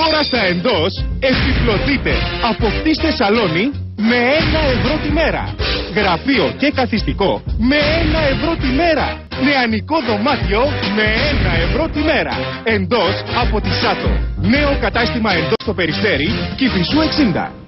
Τώρα στα εντός επιπλωτείτε. Αποκτήστε σαλόνι με ένα ευρώ τη μέρα. Γραφείο και καθιστικό με ένα ευρώ τη μέρα. Νεανικό δωμάτιο με ένα ευρώ τη μέρα. Εντός από τη ΣΑΤΟ. Νέο κατάστημα εντός στο Περιστέρι, Κηφισού 60.